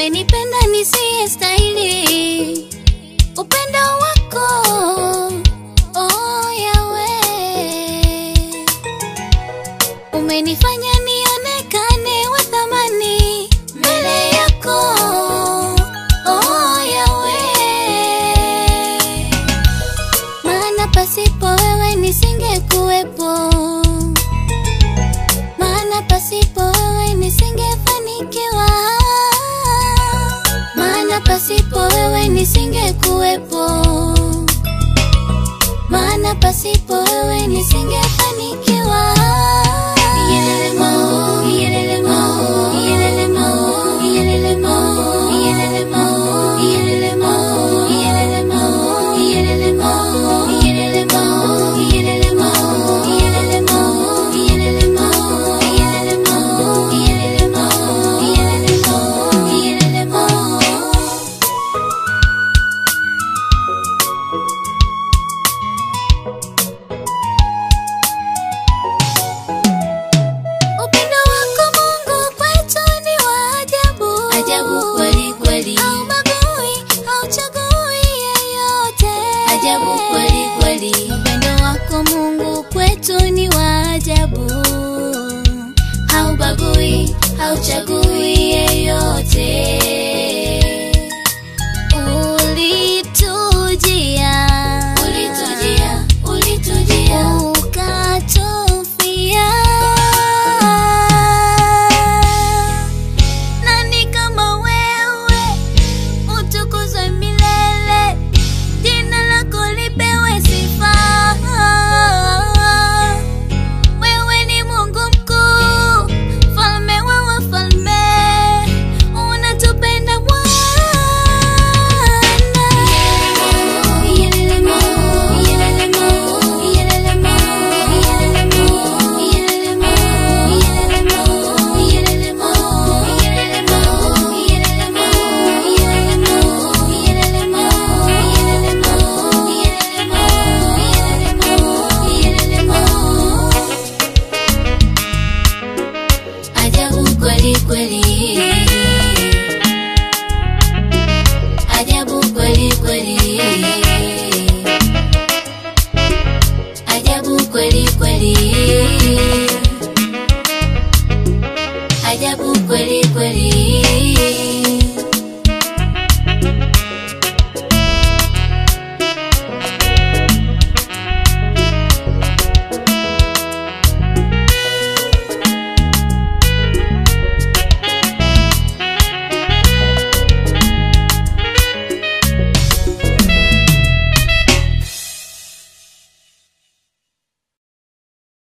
many pasipo wewe nisingekuwepo, maana pasipo wewe nisingefanikiwa. Mungu kwetu ni wa ajabu, haubagui, hauchagui yeyote. kweli kweli. Ajabu kweli kweli.